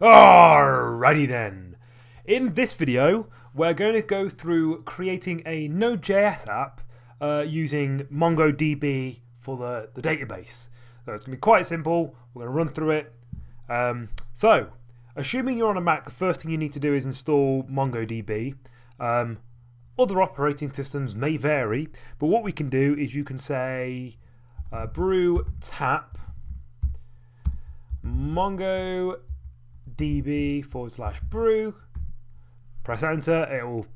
Alrighty then. In this video, we're going to go through creating a Node.js app uh, using MongoDB for the, the database. So it's going to be quite simple. We're going to run through it. Um, so, assuming you're on a Mac, the first thing you need to do is install MongoDB. Um, other operating systems may vary, but what we can do is you can say uh, brew tap mongo db forward slash brew. Press enter, it will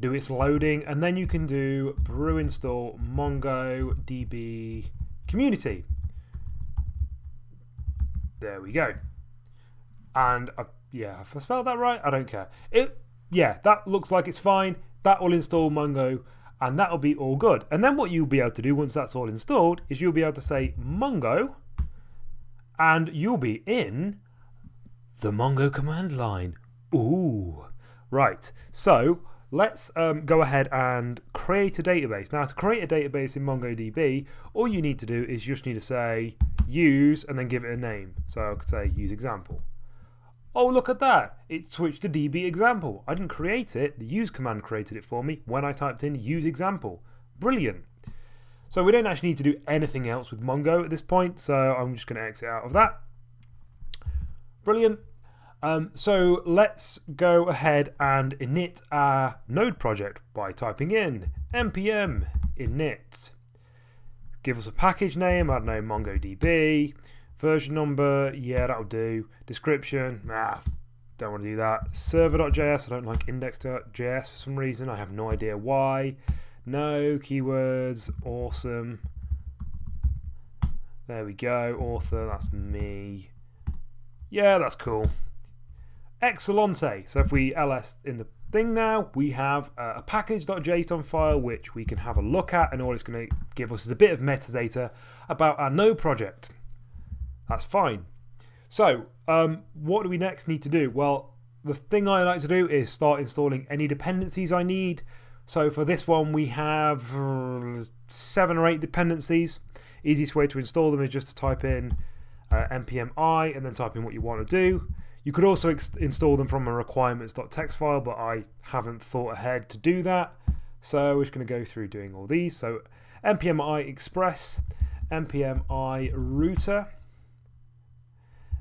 do its loading, and then you can do brew install MongoDB community. There we go. And uh, yeah, if I spelled that right, I don't care. It yeah, that looks like it's fine. That will install Mongo, and that'll be all good. And then what you'll be able to do once that's all installed is you'll be able to say Mongo, and you'll be in the Mongo command line. Ooh. Right. So let's um, go ahead and create a database. Now, to create a database in MongoDB, all you need to do is you just need to say use and then give it a name. So I could say use example. Oh, look at that. It switched to DB example. I didn't create it. The use command created it for me when I typed in use example. Brilliant. So we don't actually need to do anything else with Mongo at this point. So I'm just going to exit out of that. Brilliant. Um, so let's go ahead and init our node project by typing in npm init. Give us a package name, I don't know, MongoDB. Version number, yeah, that'll do. Description, ah, don't want to do that. Server.js, I don't like index.js for some reason. I have no idea why. No keywords, awesome. There we go, author, that's me. Yeah, that's cool. Excellente. So if we ls in the thing now, we have a package.json file which we can have a look at, and all it's going to give us is a bit of metadata about our node project. That's fine. So, um, what do we next need to do? Well, the thing I like to do is start installing any dependencies I need. So for this one, we have uh, seven or eight dependencies. Easiest way to install them is just to type in uh, npm i and then type in what you want to do. You could also install them from a requirements.txt file, but I haven't thought ahead to do that. So we're just going to go through doing all these. So npm i express, npm i router,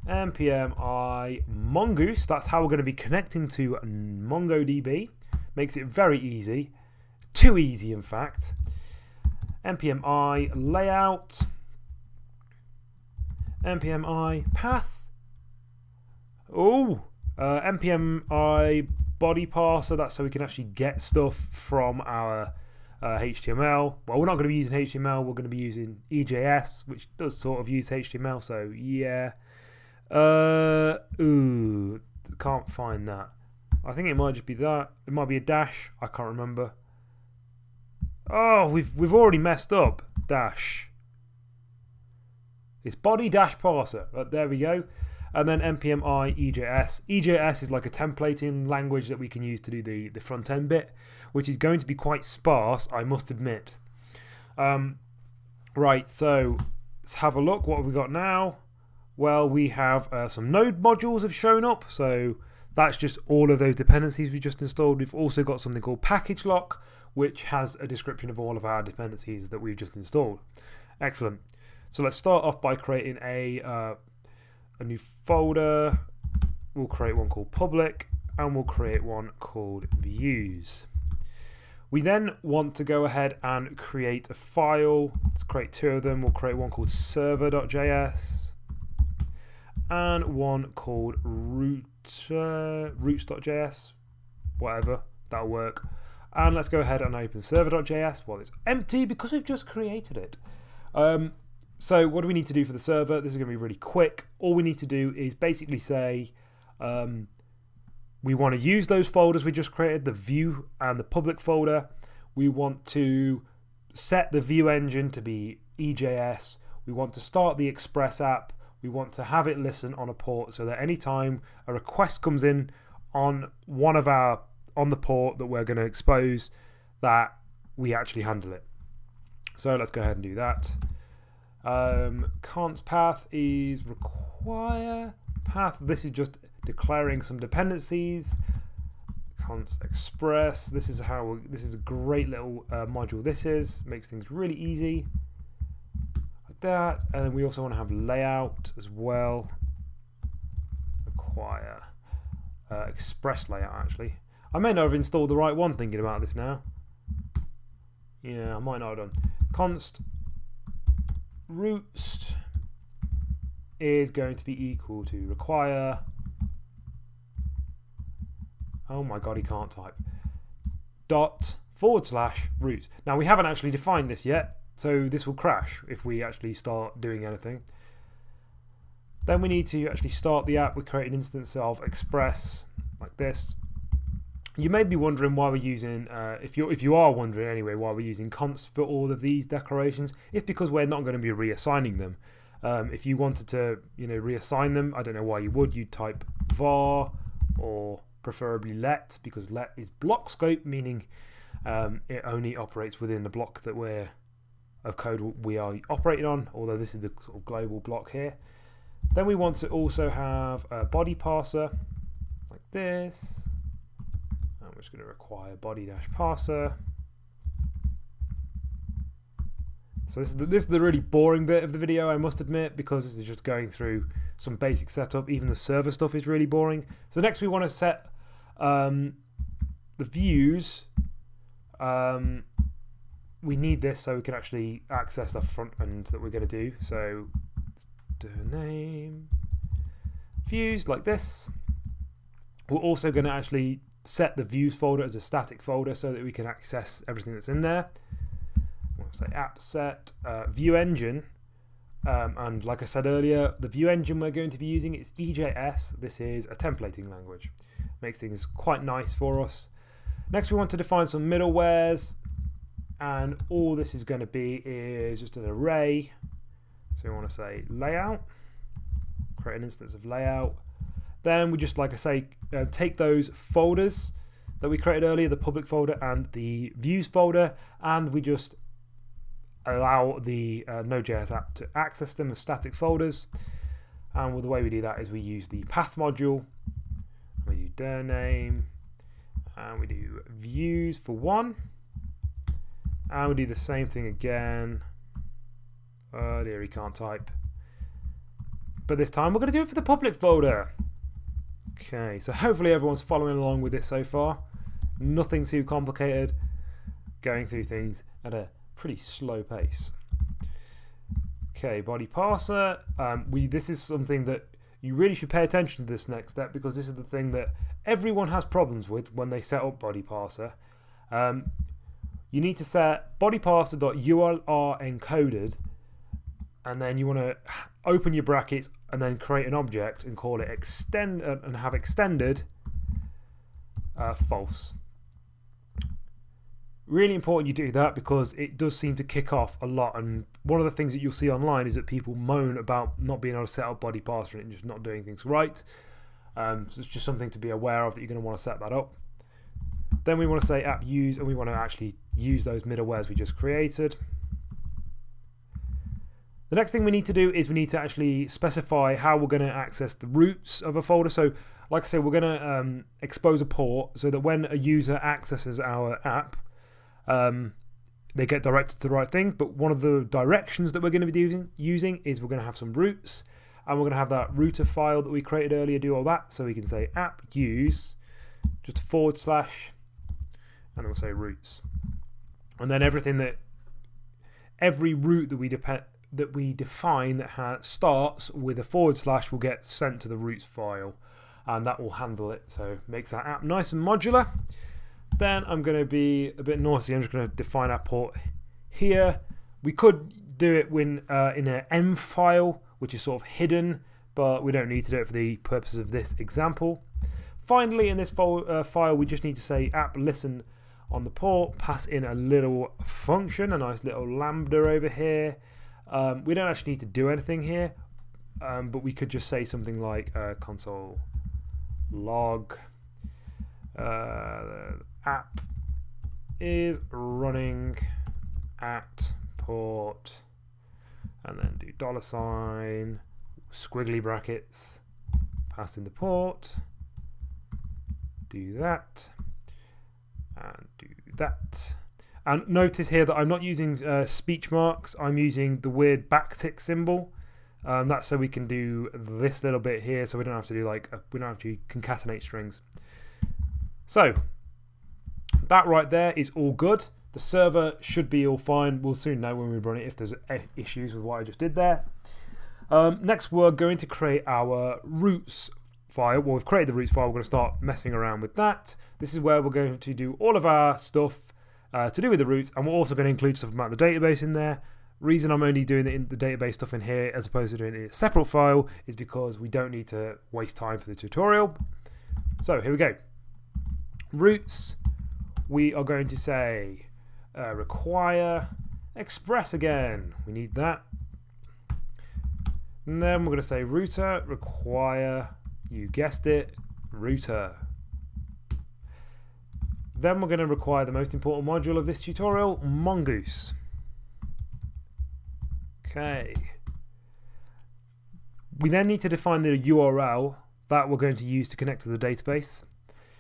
npm i mongoose. That's how we're going to be connecting to MongoDB. Makes it very easy. Too easy, in fact. npm i layout, npm i path. Oh, uh, i body parser. That's so we can actually get stuff from our uh, HTML. Well, we're not going to be using HTML. We're going to be using EJS, which does sort of use HTML. So yeah. Uh, ooh, can't find that. I think it might just be that. It might be a dash. I can't remember. Oh, we've we've already messed up. Dash. It's body dash parser. Uh, there we go. And then npm i EJS. EJS is like a templating language that we can use to do the, the front end bit, which is going to be quite sparse, I must admit. Um, right, so let's have a look. What have we got now? Well, we have uh, some node modules have shown up. So that's just all of those dependencies we just installed. We've also got something called package lock, which has a description of all of our dependencies that we've just installed. Excellent. So let's start off by creating a uh, a new folder. We'll create one called public and we'll create one called views. We then want to go ahead and create a file. Let's create two of them. We'll create one called server.js and one called route, uh, routes.js, whatever, that'll work. And let's go ahead and open server.js while it's empty because we've just created it. Um, so what do we need to do for the server? This is going to be really quick. All we need to do is basically say um, we want to use those folders we just created, the view and the public folder. We want to set the view engine to be EJS. We want to start the Express app. We want to have it listen on a port so that anytime a request comes in on one of our on the port that we're going to expose that we actually handle it. So let's go ahead and do that. Um, const path is require path. This is just declaring some dependencies. Const express. This is how. This is a great little uh, module. This is makes things really easy. Like that, and then we also want to have layout as well. Require uh, express layout actually. I may not have installed the right one. Thinking about this now. Yeah, I might not have done. Const routes is going to be equal to require. Oh my god, he can't type. Dot forward slash routes. Now we haven't actually defined this yet, so this will crash if we actually start doing anything. Then we need to actually start the app. We create an instance of Express like this. You may be wondering why we're using, uh, if you if you are wondering anyway, why we're using const for all of these declarations. It's because we're not going to be reassigning them. Um, if you wanted to, you know, reassign them, I don't know why you would. You'd type var or preferably let because let is block scope, meaning um, it only operates within the block that we're of code we are operating on. Although this is the sort of global block here. Then we want to also have a body parser like this. I'm just going to require body dash parser. So this is, the, this is the really boring bit of the video, I must admit, because this is just going through some basic setup. Even the server stuff is really boring. So next we want to set um, the views. Um, we need this so we can actually access the front end that we're going to do. So do name views like this. We're also going to actually set the views folder as a static folder so that we can access everything that's in there say app set uh, view engine. Um, and like I said earlier, the view engine we're going to be using is EJS. This is a templating language. Makes things quite nice for us. Next, we want to define some middlewares. And all this is going to be is just an array. So we want to say layout, create an instance of layout. Then we just, like I say, uh, take those folders that we created earlier, the public folder and the views folder, and we just allow the uh, Node.js app to access them as static folders. And well, the way we do that is we use the path module. We do dirname, and we do views for one. And we do the same thing again. Oh dear, he can't type. But this time we're going to do it for the public folder. Okay, so hopefully everyone's following along with this so far. Nothing too complicated. Going through things at a pretty slow pace. Okay, body parser. Um, we this is something that you really should pay attention to this next step because this is the thing that everyone has problems with when they set up body parser. Um, you need to set body parser.url encoded and then you want to open your brackets and then create an object and call it extend uh, and have extended uh, false really important you do that because it does seem to kick off a lot. And one of the things that you'll see online is that people moan about not being able to set up body parser and just not doing things right. Um, so it's just something to be aware of that you're going to want to set that up. Then we want to say app use, and we want to actually use those middlewares we just created. The next thing we need to do is we need to actually specify how we're going to access the routes of a folder. So, like I said, we're going to um, expose a port so that when a user accesses our app, um, they get directed to the right thing. But one of the directions that we're going to be using, using is we're going to have some routes, and we're going to have that router file that we created earlier do all that. So we can say app use, just forward slash, and we'll say routes. And then everything that, every route that we depend that we define that starts with a forward slash will get sent to the routes file and that will handle it so makes our app nice and modular then I'm going to be a bit naughty. I'm just going to define our port here. We could do it when uh, in an M file, which is sort of hidden, but we don't need to do it for the purposes of this example. Finally, in this uh, file, we just need to say app listen on the port, pass in a little function, a nice little lambda over here. Um, we don't actually need to do anything here, um, but we could just say something like uh, console log uh, app is running at port and then do dollar sign, squiggly brackets, pass in the port, do that, and do that. And notice here that I'm not using uh, speech marks, I'm using the weird backtick symbol. Um, that's so we can do this little bit here so we don't have to do like, a, we don't have to concatenate strings. So, that right there is all good. The server should be all fine. We'll soon know when we run it if there's issues with what I just did there. Um, next, we're going to create our routes file. Well, we've created the routes file. We're going to start messing around with that. This is where we're going to do all of our stuff uh, to do with the routes, and we're also going to include stuff about the database in there. Reason I'm only doing the, the database stuff in here as opposed to doing it in a separate file is because we don't need to waste time for the tutorial. So here we go. Routes, we are going to say uh, require express again. We need that. And then we're going to say router require, you guessed it, router. Then we're going to require the most important module of this tutorial, Mongoose. Okay. We then need to define the URL that we're going to use to connect to the database.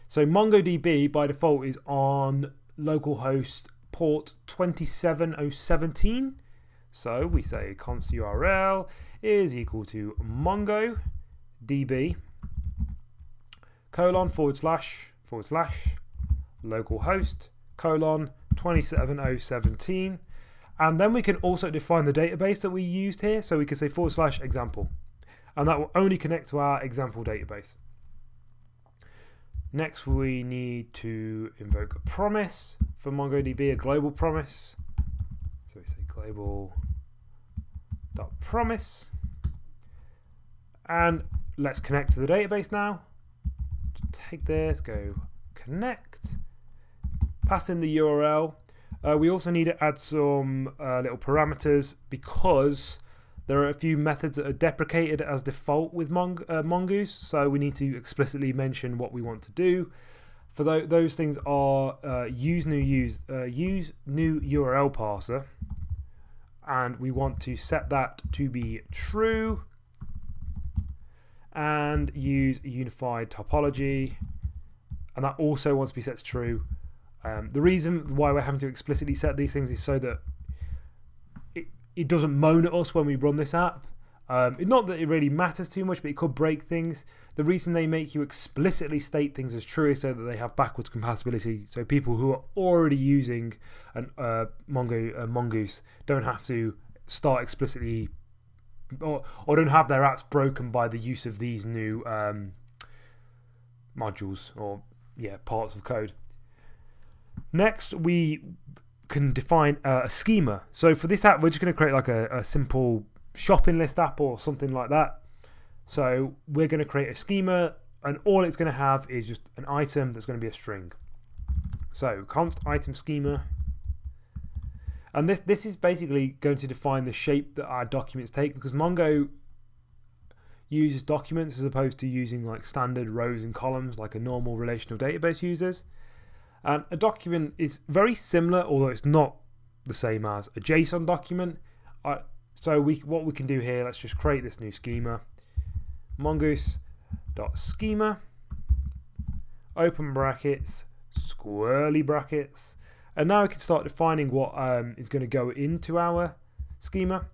So MongoDB by default is on localhost port 27017. So we say const URL is equal to mongodb colon forward slash forward slash localhost colon 27017 and then we can also define the database that we used here. So we can say forward slash example. And that will only connect to our example database. Next we need to invoke a promise for MongoDB, a global promise. So we say global dot promise. And let's connect to the database now. Take this go connect pass in the URL uh, we also need to add some uh, little parameters because there are a few methods that are deprecated as default with Mong uh, Mongoose, so we need to explicitly mention what we want to do. For th those things are uh, use new use uh, use new URL parser, and we want to set that to be true, and use unified topology, and that also wants to be set to true. Um, the reason why we're having to explicitly set these things is so that it, it doesn't moan at us when we run this app. Um, not that it really matters too much, but it could break things. The reason they make you explicitly state things as true is so that they have backwards compatibility. So people who are already using an, uh, Mongo, uh, Mongoose don't have to start explicitly or, or don't have their apps broken by the use of these new um, modules or yeah parts of code. Next, we can define uh, a schema. So for this app, we're just going to create like a, a simple shopping list app or something like that. So we're going to create a schema, and all it's going to have is just an item that's going to be a string. So const item schema. And this, this is basically going to define the shape that our documents take because Mongo uses documents as opposed to using like standard rows and columns like a normal relational database uses. And a document is very similar, although it's not the same as a JSON document. Uh, so we, what we can do here, let's just create this new schema. Mongoose.schema, open brackets, squirrely brackets. And now we can start defining what um, is going to go into our schema.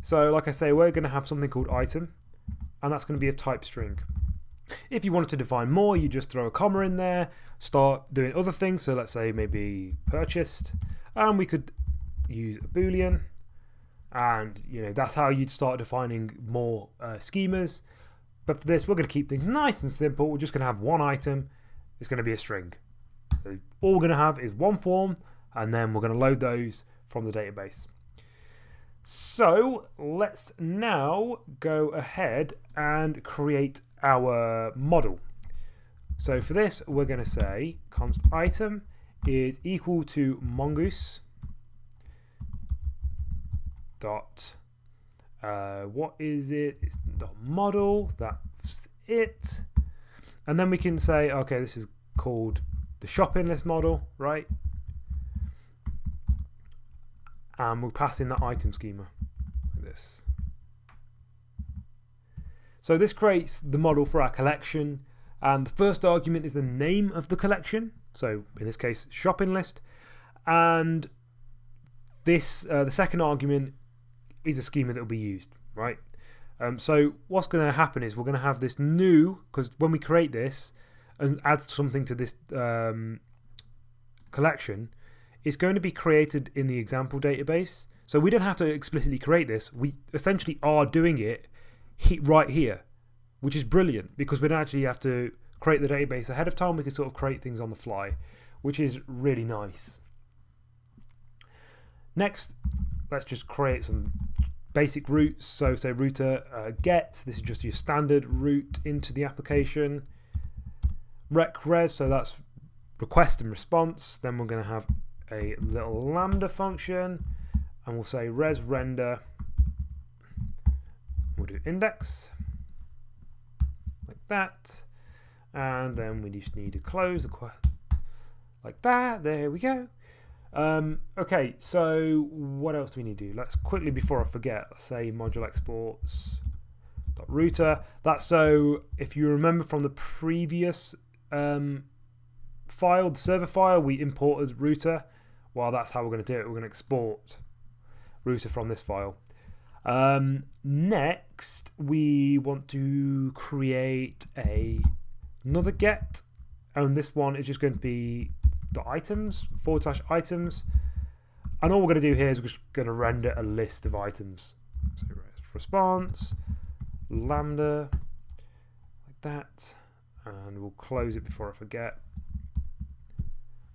So like I say, we're going to have something called item, and that's going to be a type string. If you wanted to define more, you just throw a comma in there, start doing other things. So let's say maybe purchased, and we could use a boolean, and you know that's how you'd start defining more uh, schemas. But for this, we're going to keep things nice and simple. We're just going to have one item. It's going to be a string. So all we're going to have is one form, and then we're going to load those from the database. So let's now go ahead and create our model. So for this, we're going to say const item is equal to mongoose dot uh, what is it? It's dot model. That's it. And then we can say, okay, this is called the shopping list model, right? And we'll pass in that item schema like this. So this creates the model for our collection. And the first argument is the name of the collection. So in this case, shopping list. And this, uh, the second argument is a schema that will be used, right? Um, so what's going to happen is we're going to have this new, because when we create this and add something to this um, collection, it's going to be created in the example database. So we don't have to explicitly create this. We essentially are doing it right here, which is brilliant because we don't actually have to create the database ahead of time. We can sort of create things on the fly, which is really nice. Next, let's just create some basic routes. So say router uh, get, this is just your standard route into the application. Req res, so that's request and response. Then we're going to have a little lambda function and we'll say res render. Do index like that. And then we just need to close the like that. There we go. Um, okay, so what else do we need to do? Let's quickly, before I forget, let's say module exports router. That's so if you remember from the previous um, file, the server file, we imported router. Well, that's how we're going to do it. We're going to export router from this file. Um, next, we want to create a another get, and this one is just going to be the items forward slash items, and all we're going to do here is we're just going to render a list of items. So response lambda like that, and we'll close it before I forget.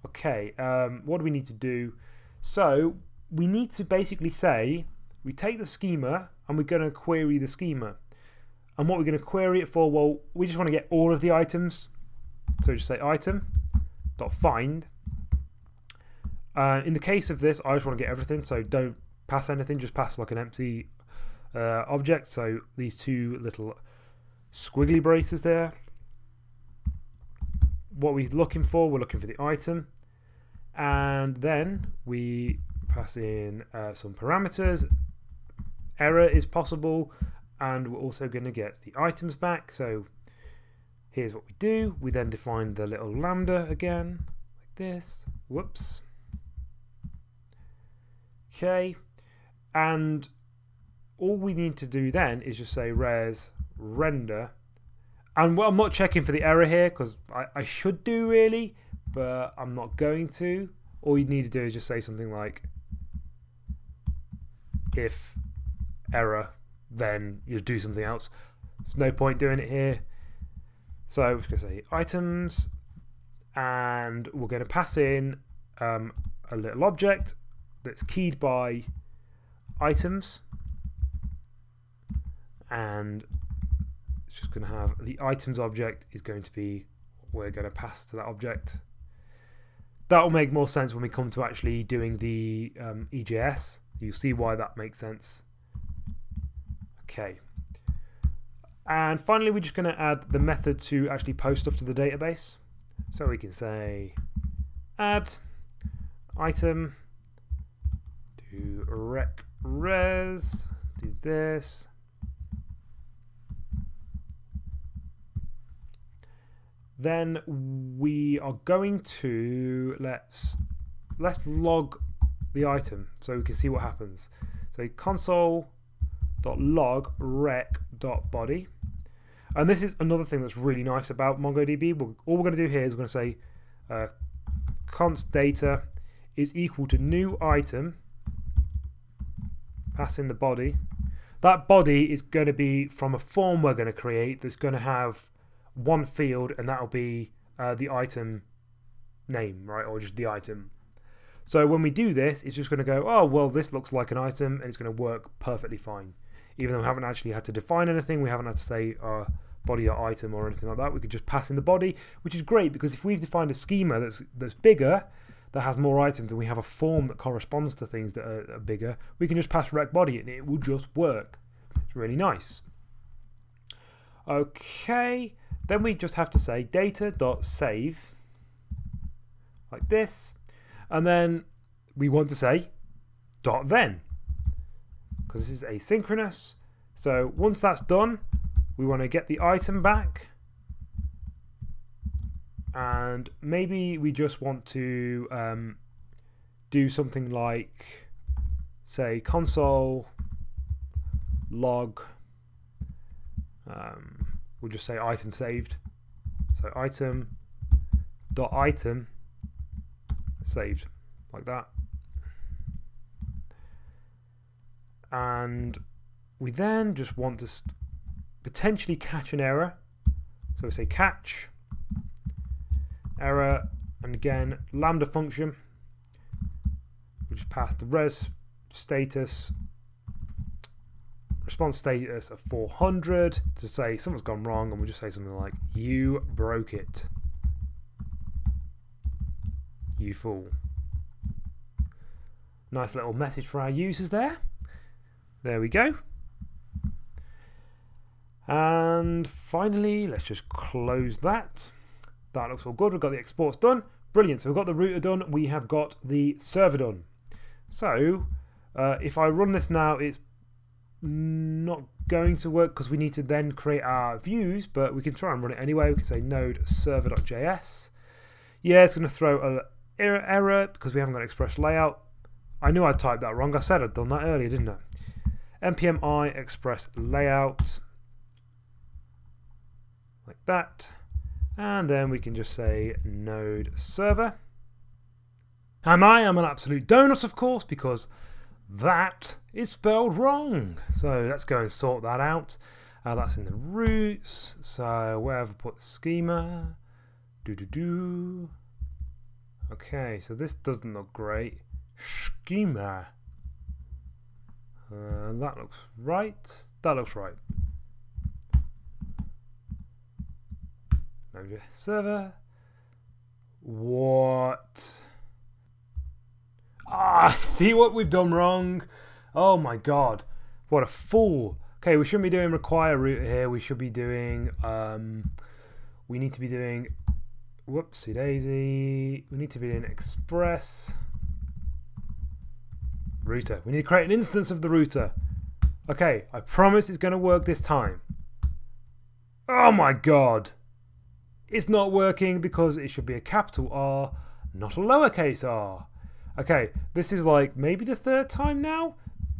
Okay, um, what do we need to do? So we need to basically say we take the schema and we're going to query the schema. And what we're going to query it for, well, we just want to get all of the items. So just say item dot find. Uh, in the case of this, I just want to get everything, so don't pass anything, just pass like an empty uh, object. So these two little squiggly braces there. What we're looking for, we're looking for the item. And then we pass in uh, some parameters. Error is possible, and we're also going to get the items back. So here's what we do. We then define the little lambda again, like this. Whoops. Okay, and all we need to do then is just say res render. And well, I'm not checking for the error here because I, I should do really, but I'm not going to. All you need to do is just say something like if error, then you do something else. There's no point doing it here. So we're going to say items, and we're going to pass in um, a little object that's keyed by items, and it's just going to have the items object is going to be we're going to pass to that object. That will make more sense when we come to actually doing the um, EJS. You'll see why that makes sense. Okay. And finally, we're just going to add the method to actually post stuff to the database. So we can say add item, do req res, do this. Then we are going to let's let's log the item so we can see what happens. So console.log req.body. And this is another thing that's really nice about MongoDB. All we're going to do here is we're going to say uh, const data is equal to new item, pass in the body. That body is going to be from a form we're going to create that's going to have one field and that'll be uh, the item name, right? Or just the item. So when we do this, it's just going to go, oh, well, this looks like an item, and it's going to work perfectly fine. Even though we haven't actually had to define anything, we haven't had to say uh, body or item or anything like that. We could just pass in the body, which is great because if we've defined a schema that's that's bigger, that has more items, and we have a form that corresponds to things that are, are bigger, we can just pass req body and it will just work. It's really nice. Okay, then we just have to say data.save like this and then we want to say dot then because this is asynchronous. So once that's done, we want to get the item back. And maybe we just want to um, do something like say console log um, we'll just say item saved. So item dot item saved like that and we then just want to potentially catch an error. So we say catch error and again lambda function just pass the res status. Response status of 400 to say something's gone wrong and we'll just say something like you broke it. You fool. Nice little message for our users there there we go and finally let's just close that that looks all good. We've got the exports done. Brilliant. So we've got the router done. We have got the server done. So uh, if I run this now, it's not going to work because we need to then create our views, but we can try and run it anyway. We can say node server.js. Yeah, it's going to throw an error, error because we haven't got express layout. I knew I typed that wrong. I said I'd done that earlier, didn't I? Npm i express layout like that. And then we can just say node server. And I am an absolute donut, of course, because that is spelled wrong. So let's go and sort that out. Uh, that's in the routes. So where have I put the schema? Do do do. Okay, so this doesn't look great. Schema. Uh, that looks right. That looks right. server. What? Ah, see what we've done wrong? Oh my god. What a fool. Okay, we shouldn't be doing require root here. We should be doing, um, we need to be doing, whoopsie daisy. We need to be doing express router. We need to create an instance of the router. Okay, I promise it's going to work this time. Oh my god. It's not working because it should be a capital R, not a lowercase r. Okay, this is like maybe the third time now?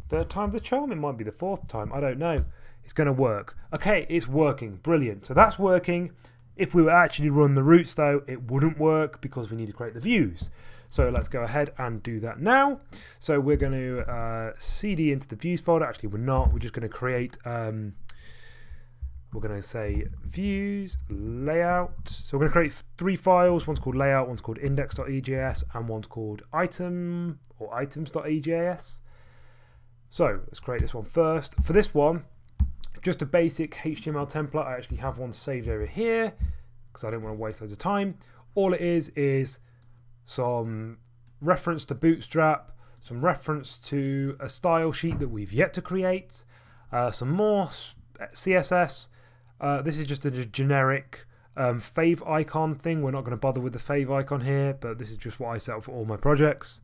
Third time the charm? It might be the fourth time. I don't know. It's going to work. Okay, it's working. Brilliant. So that's working. If we were actually run the routes though, it wouldn't work because we need to create the views. So let's go ahead and do that now. So we're going to uh, cd into the views folder. Actually, we're not. We're just going to create um, we're going to say views, layout. So we're going to create three files. One's called layout, one's called index.ejs, and one's called item or items.ejs. So let's create this one first. For this one, just a basic HTML template. I actually have one saved over here because I don't want to waste loads of time. All it is is some reference to Bootstrap, some reference to a style sheet that we've yet to create, uh, some more CSS, uh, this is just a generic um, favicon thing. We're not going to bother with the favicon here, but this is just what I set up for all my projects.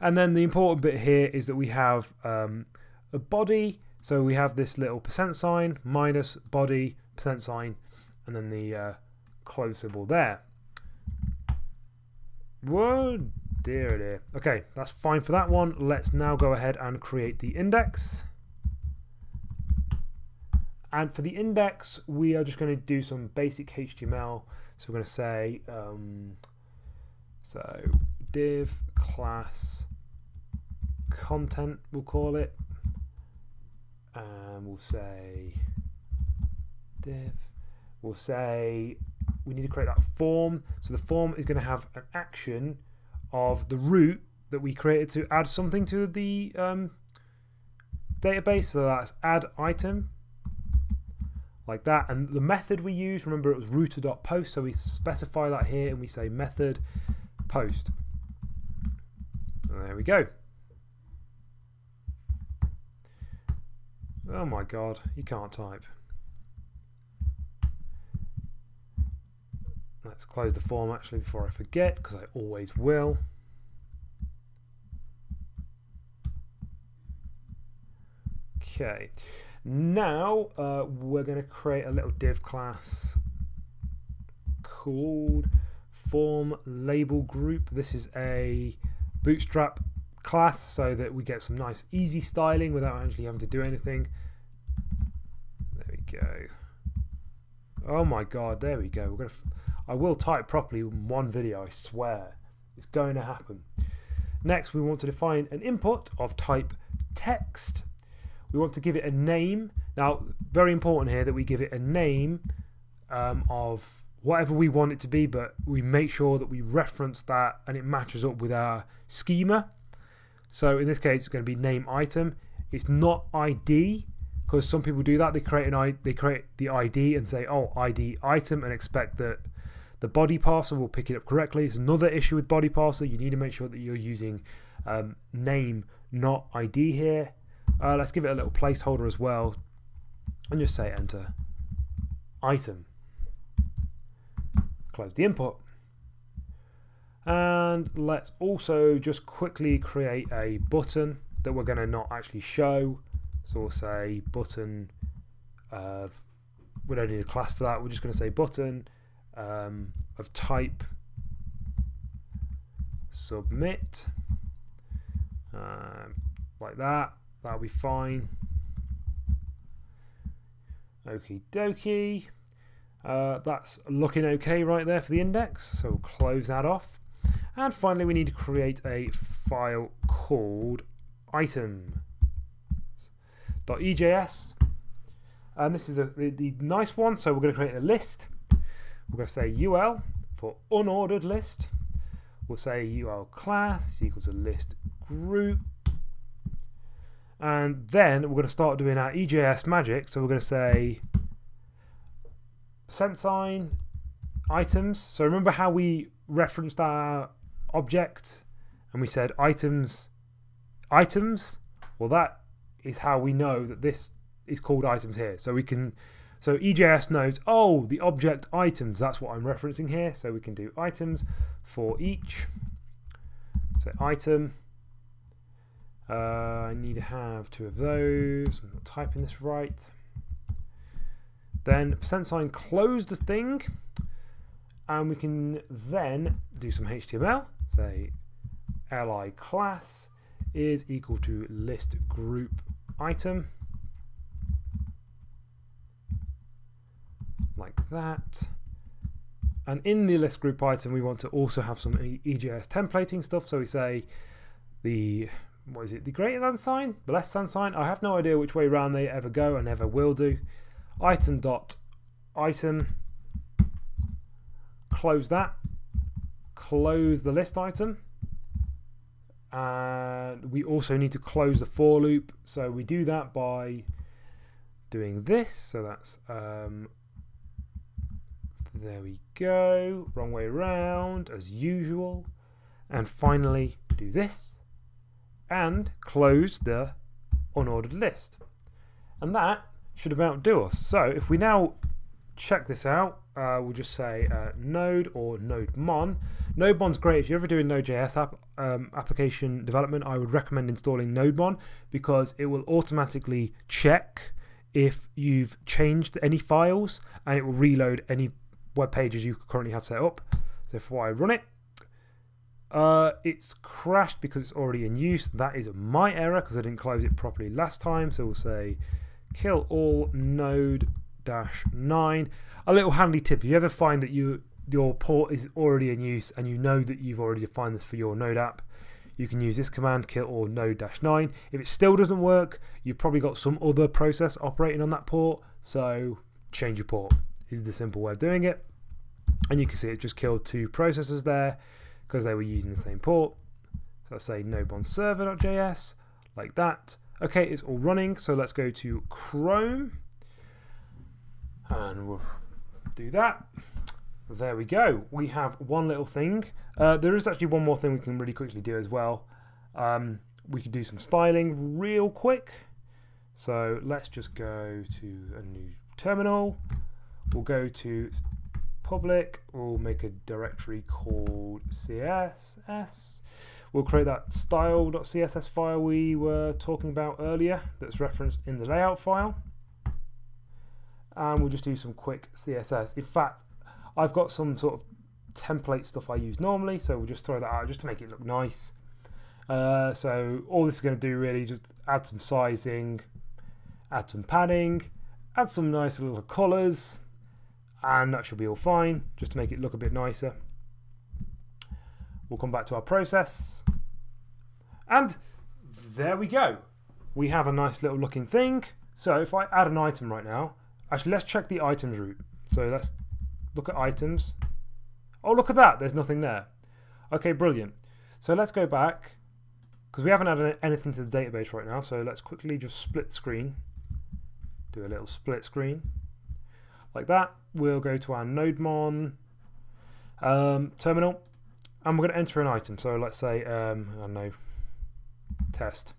And then the important bit here is that we have um, a body. So we have this little percent sign, minus body, percent sign, and then the uh, close symbol there. Whoa, dear dear. Okay, that's fine for that one. Let's now go ahead and create the index. And for the index, we are just going to do some basic HTML. So we're going to say, um, so div class content, we'll call it. And we'll say div. We'll say we need to create that form. So the form is going to have an action of the route that we created to add something to the um, database. So that's add item like that. And the method we use, remember it was router.post, so we specify that here and we say method post. And there we go. Oh my god, you can't type. Let's close the form actually before I forget, because I always will. Okay. Now uh, we're going to create a little div class called form label group. This is a bootstrap class so that we get some nice easy styling without actually having to do anything. There we go. Oh my god, there we go. We're gonna. I will type properly in one video. I swear, it's going to happen. Next, we want to define an input of type text. We want to give it a name. Now, very important here that we give it a name um, of whatever we want it to be, but we make sure that we reference that and it matches up with our schema. So in this case, it's going to be name item. It's not ID because some people do that. They create an I, they create the ID and say, oh, ID item, and expect that the body parser will pick it up correctly. It's another issue with body parser. You need to make sure that you're using um, name, not ID here. Uh, let's give it a little placeholder as well, and just say enter item. Close the input. And let's also just quickly create a button that we're going to not actually show. So we'll say button, uh, we don't need a class for that, we're just going to say button um, of type submit, uh, like that, that'll be fine. Okie dokie. Uh, that's looking okay right there for the index, so we'll close that off. And finally, we need to create a file called item.ejs. And this is a, the, the nice one, so we're going to create a list. We're going to say UL for unordered list. We'll say UL class is equal to list group. And then we're going to start doing our EJS magic. So we're going to say percent sign items. So remember how we referenced our object and we said items items well that is how we know that this is called items here so we can so EJS knows oh the object items that's what I'm referencing here. So we can do items for each. So item uh, I need to have two of those. I'm not typing this right. Then percent sign close the thing. And we can then do some HTML say li class is equal to list group item like that. And in the list group item we want to also have some EJS templating stuff. So we say the what is it? The greater than sign the less than sign. I have no idea which way around they ever go and never will do. Item dot item. Close that. Close the list item. And we also need to close the for loop. So we do that by doing this. So that's um, there we go. Wrong way around as usual. And finally do this. And close the unordered list. And that should about do us. So if we now check this out uh, we'll just say uh, Node or Nodemon's great. If you're ever doing Node.js app, um, application development. I would recommend installing nodemon because it will automatically check if you've changed any files and it will reload any web pages you currently have set up. So if I run it, uh, it's crashed because it's already in use. That is my error because I didn't close it properly last time. So we'll say kill all node dash 9 a little handy tip, if you ever find that you your port is already in use and you know that you've already defined this for your Node app, you can use this command kill all node dash nine. If it still doesn't work, you've probably got some other process operating on that port, so change your port is the simple way of doing it. And you can see it just killed two processes there because they were using the same port. So I say nodemon server.js like that. Okay, it's all running, so let's go to Chrome and we'll do that. There we go. We have one little thing. Uh, there is actually one more thing we can really quickly do as well. Um, we could do some styling real quick. So let's just go to a new terminal. We'll go to public. We'll make a directory called CSS. we'll create that style.css file we were talking about earlier that's referenced in the layout file. And we'll just do some quick CSS. In fact, I've got some sort of template stuff I use normally, so we'll just throw that out just to make it look nice. Uh, so all this is going to do really just add some sizing, add some padding, add some nice little colours, and that should be all fine, just to make it look a bit nicer. We'll come back to our process. And there we go. We have a nice little looking thing. So if I add an item right now, actually let's check the items route. So let's look at items. Oh, look at that. There's nothing there. Okay, brilliant. So let's go back because we haven't added anything to the database right now. So let's quickly just split screen. Do a little split screen like that. We'll go to our NodeMon um, terminal and we're going to enter an item. So let's say, um, I don't know, test.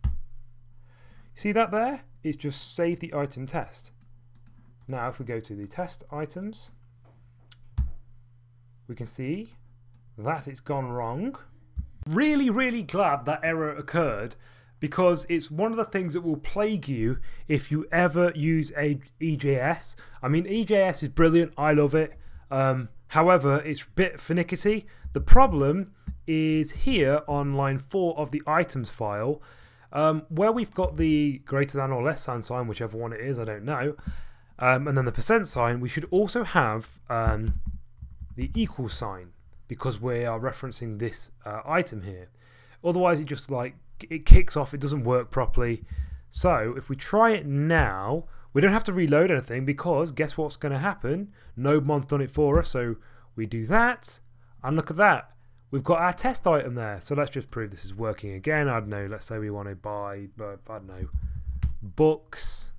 See that there? It's just save the item test. Now if we go to the test items, we can see that it's gone wrong. Really, really glad that error occurred because it's one of the things that will plague you if you ever use a EJS. I mean, EJS is brilliant. I love it. Um, however, it's a bit finicky. The problem is here on line 4 of the items file, um, where we've got the greater than or less than sign, whichever one it is, I don't know, um, and then the percent sign, we should also have um, the equal sign because we are referencing this uh, item here. Otherwise, it just like it kicks off, it doesn't work properly. So if we try it now, we don't have to reload anything because guess what's going to happen? NodeMon's done it for us, so we do that, and look at that. We've got our test item there. So let's just prove this is working again. I don't know, let's say we want to buy, I don't know, books.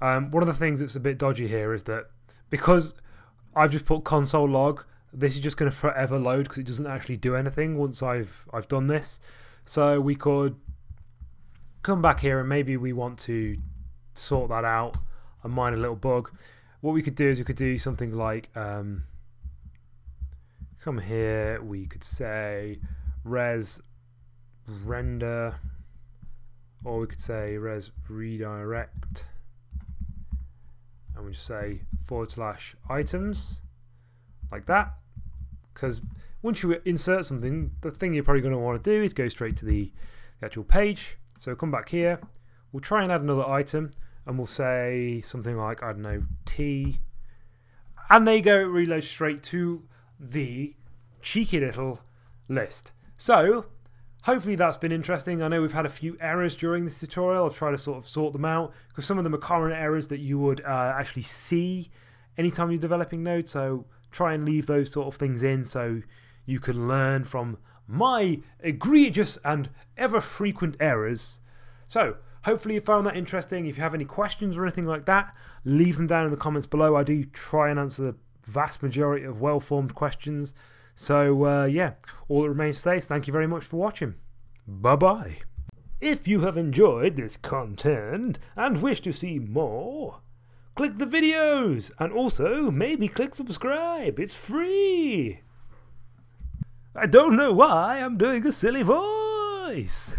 Um, one of the things that's a bit dodgy here is that because I've just put console log, this is just going to forever load because it doesn't actually do anything once I've I've done this. So we could come back here and maybe we want to sort that out and mine a little bug. What we could do is we could do something like um, come here, we could say res render, or we could say res redirect, and we just say forward slash items, like that. Because once you insert something, the thing you're probably going to want to do is go straight to the, the actual page. So come back here, we'll try and add another item, and we'll say something like, I don't know, T, and there you go, it reloads straight to the cheeky little list. So, hopefully that's been interesting. I know we've had a few errors during this tutorial. I'll try to sort of sort them out because some of them are common errors that you would uh, actually see anytime you're developing Node. So, try and leave those sort of things in so you can learn from my egregious and ever frequent errors. So, hopefully you found that interesting. If you have any questions or anything like that, leave them down in the comments below. I do try and answer the vast majority of well formed questions. So, uh, yeah, all that remains to say is thank you very much for watching. Bye bye. If you have enjoyed this content and wish to see more, click the videos and also maybe click subscribe. It's free. I don't know why I'm doing a silly voice.